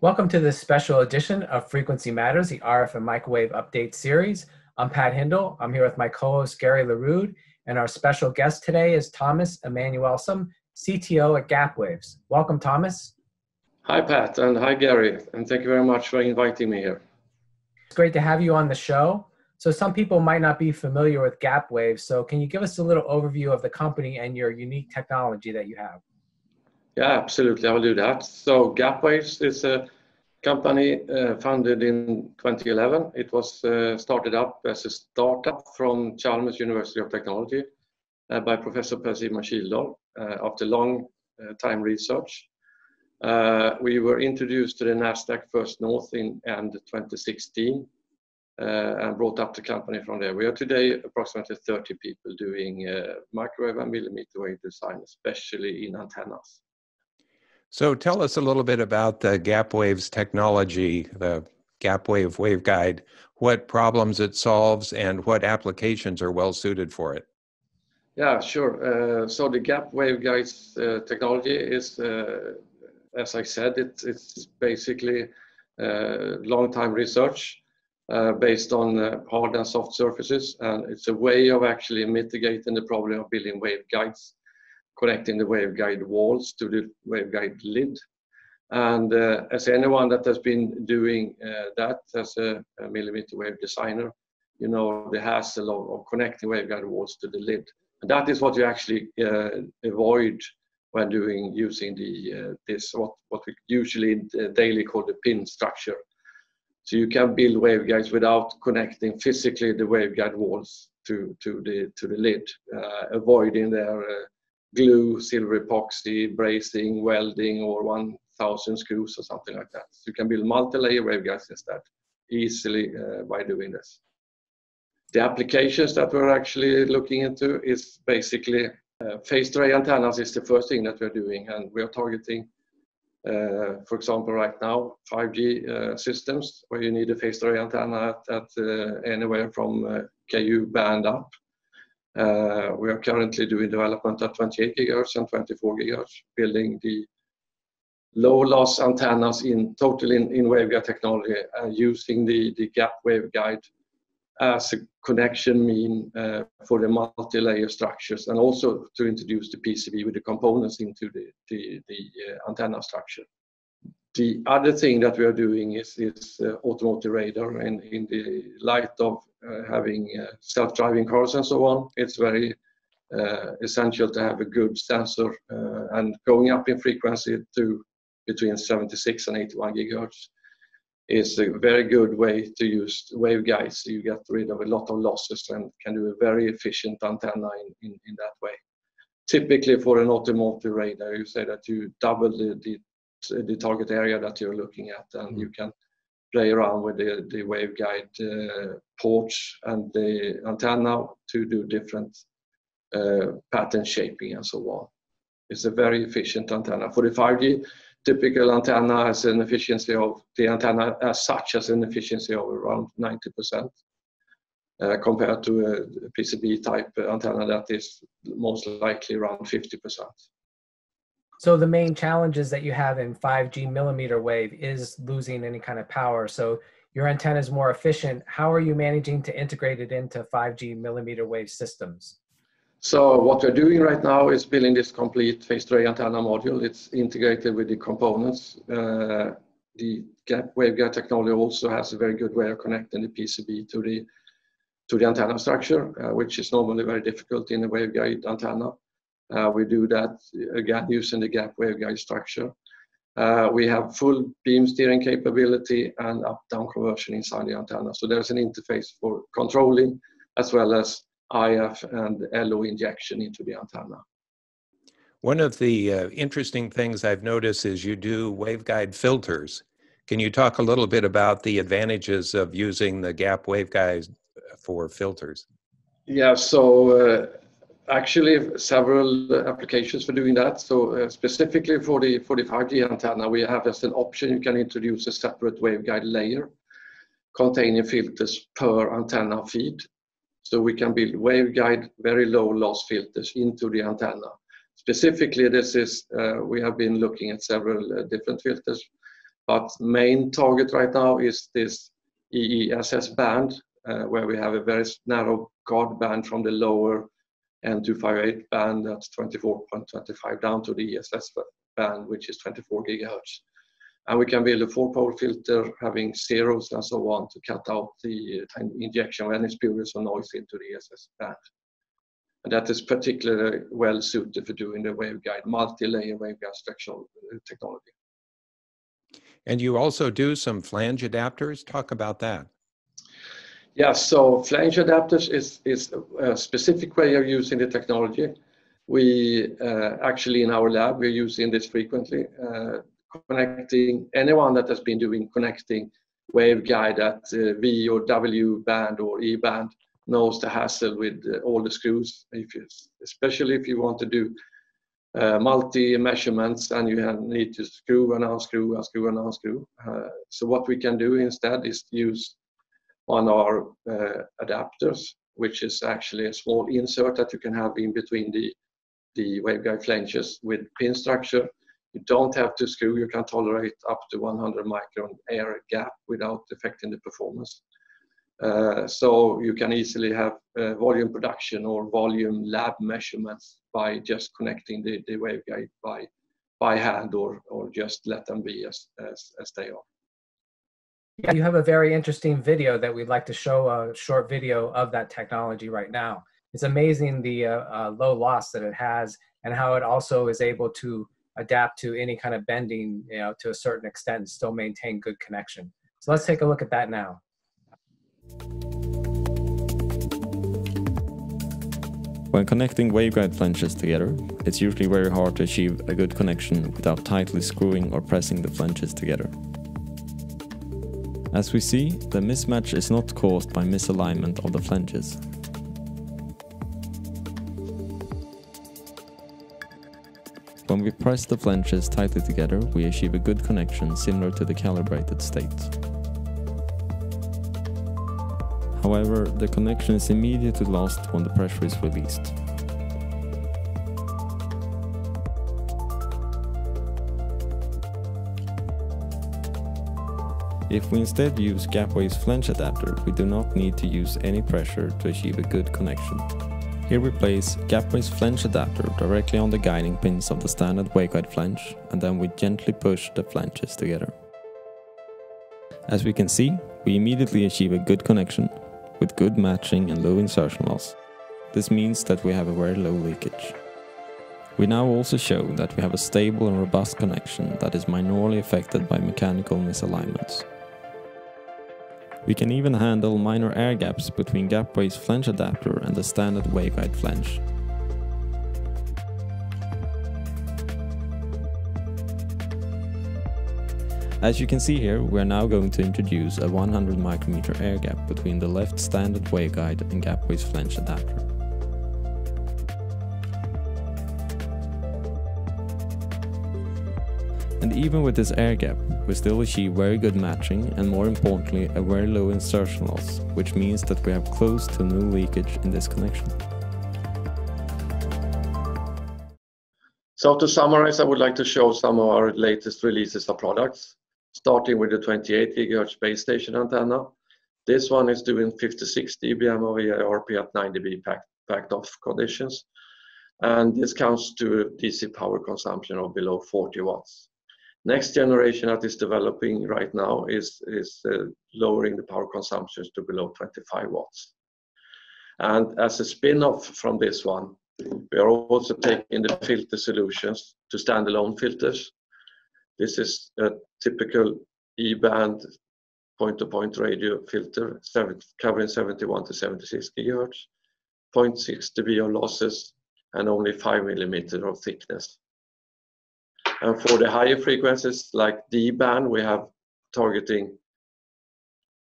Welcome to this special edition of Frequency Matters, the RF and Microwave Update Series. I'm Pat Hindle. I'm here with my co-host Gary Lerude, and our special guest today is Thomas Emanuelsson, CTO at Gapwaves. Welcome, Thomas. Hi, Pat, and hi, Gary, and thank you very much for inviting me here. It's great to have you on the show. So some people might not be familiar with Gapwaves, so can you give us a little overview of the company and your unique technology that you have? Yeah, absolutely. I'll do that. So Gapwaves is a company uh, founded in 2011. It was uh, started up as a startup from Chalmers University of Technology uh, by Professor Per-Simon uh, after long uh, time research. Uh, we were introduced to the Nasdaq First North in end 2016 and brought up the company from there. We are today approximately 30 people doing microwave and millimeter wave design, especially in antennas. So tell us a little bit about the Gapwaves technology, the Gapwave waveguide, what problems it solves and what applications are well suited for it. Yeah, sure. Uh, so the Gap waveguides uh, technology is, uh, as I said, it, it's basically uh, long time research uh, based on uh, hard and soft surfaces, and it's a way of actually mitigating the problem of building waveguides connecting the waveguide walls to the waveguide lid. And uh, as anyone that has been doing uh, that as a, a, millimeter wave designer, you know the hassle of, of, connecting waveguide walls to the lid. And that is what you actually uh, avoid when doing using the uh, this what what we usually uh, daily call the pin structure. So you can build waveguides without connecting physically the waveguide walls to to the to the lid, uh, avoiding their glue, silver epoxy, brazing, welding, or 1000 screws or something like that. So you can build multi-layer waveguides instead easily uh, by doing this. The applications that we're actually looking into is basically uh, phased array antennas is the first thing that we're doing and we are targeting uh, for example right now 5G uh, systems where you need a phased array antenna at, at uh, anywhere from uh, Ku band up uh, we are currently doing development at 28 gigahertz and 24 gigahertz, building the low loss antennas in total in, in waveguide technology uh, using the, the gap waveguide as a connection mean uh, for the multi-layer structures and also to introduce the PCB with the components into the, the, the uh, antenna structure. The other thing that we are doing is, is uh, automotive radar and in the light of uh, having uh, self-driving cars and so on, it's very essential to have a good sensor and going up in frequency to between 76 and 81 gigahertz is a very good way to use waveguides. You get rid of a lot of losses and can do a very efficient antenna in, in, that way. Typically for an automotive radar, you say that you double the, the target area that you're looking at and mm. you can play around with the, the waveguide uh, ports and the antenna to do different uh, pattern shaping and so on. It's a very efficient antenna. For the 5G, typical antenna has an efficiency of, the antenna as such has an efficiency of around 90%. Uh, compared to a PCB type antenna that is most likely around 50%. So the main challenges that you have in 5G millimeter wave is losing any kind of power. So your antenna is more efficient. How are you managing to integrate it into 5G millimeter wave systems? So what we're doing right now is building this complete phased array antenna module. It's integrated with the components. Uh, the gap waveguide technology also has a very good way of connecting the PCB to the to the antenna structure, uh, which is normally very difficult in a waveguide antenna. Uh, we do that again using the gap waveguide structure. Uh, we have full beam steering capability and up-down conversion inside the antenna. So there's an interface for controlling as well as IF and LO injection into the antenna. One of the uh, interesting things I've noticed is you do waveguide filters. Can you talk a little bit about the advantages of using the gap waveguide for filters? Yeah, so uh, actually several applications for doing that. So uh, specifically for the for the 5G antenna, we have as an option you can introduce a separate waveguide layer containing filters per antenna feed. So we can build waveguide very low loss filters into the antenna. Specifically, this is uh, we have been looking at several uh, different filters. but main target right now is this EESS band, uh, where we have a very narrow guard band from the lower N258 band that's 24.25 down to the ESS band, which is 24 gigahertz. And we can build a four-pole filter having zeros and so on to cut out the uh, injection of any spurious or noise into the ESS band. And that is particularly well suited for doing the waveguide, multi-layer waveguide structural uh, technology. And you also do some flange adapters. Talk about that. Yeah, so flange adapters is, is a specific way of using the technology. We uh, actually in our lab, we're using this frequently, uh, connecting anyone that has been doing connecting waveguide at uh, V or W band or E band knows the hassle with uh, all the screws, if you, especially if you want to do uh, multi measurements and you have, need to screw and unscrew and screw and unscrew. Uh, so what we can do instead is use of our uh, adapters, which is actually a small insert that you can have in between the, the waveguide flanges with pin structure. You don't have to screw, you can tolerate up to 100 micron air gap without affecting the performance. Uh, so you can easily have uh, volume production or volume lab measurements by just connecting the, the waveguide by, by hand or, or just let them be as, as, as they are. Yeah, you have a very interesting video that we'd like to show a short video of that technology right now. It's amazing the uh, uh, low loss that it has and how it also is able to adapt to any kind of bending, you know, to a certain extent and still maintain good connection. So let's take a look at that now. When connecting waveguide flanges together, it's usually very hard to achieve a good connection without tightly screwing or pressing the flanges together. As we see, the mismatch is not caused by misalignment of the flanges. When we press the flanges tightly together, we achieve a good connection similar to the calibrated state. However, the connection is immediately lost when the pressure is released. If we instead use Gapwaves flange adapter, we do not need to use any pressure to achieve a good connection. Here we place Gapwaves flange adapter directly on the guiding pins of the standard waveguide flange and then we gently push the flanges together. As we can see, we immediately achieve a good connection with good matching and low insertion loss. This means that we have a very low leakage. We now also show that we have a stable and robust connection that is minorly affected by mechanical misalignments. We can even handle minor air gaps between Gapwaves flange adapter and the standard waveguide flange. As you can see here, we are now going to introduce a 100 micrometer air gap between the left standard waveguide and Gapwaves flange adapter. And even with this air gap, we still achieve very good matching and more importantly a very low insertion loss, which means that we have close to no leakage in this connection. So to summarize, I would like to show some of our latest releases of products, starting with the 28 GHz base station antenna. This one is doing 56 dBm of EIRP at 9 dB backed off conditions. And this comes to DC power consumption of below 40 watts. Next generation that is developing right now is, is uh, lowering the power consumptions to below 25 watts. And as a spin-off from this one, we are also taking the filter solutions to standalone filters. This is a typical E-band point-to-point radio filter covering 71 to 76 gigahertz, 0.6 dB of losses, and only 5 millimeter of thickness. And for the higher frequencies like D band, we have targeting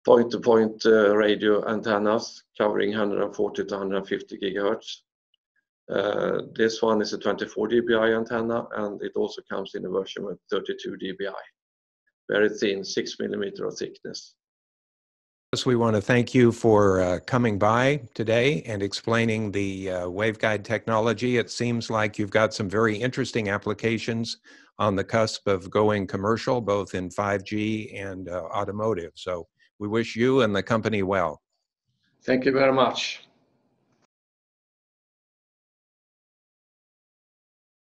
point-to-point uh, radio antennas covering 140 to 150 gigahertz. Uh, this one is a 24 dBi antenna and it also comes in a version with 32 dBi. Very thin, 6 millimeter of thickness. We want to thank you for uh, coming by today and explaining the uh, waveguide technology. It seems like you've got some very interesting applications on the cusp of going commercial, both in 5G and uh, automotive. So we wish you and the company well. Thank you very much.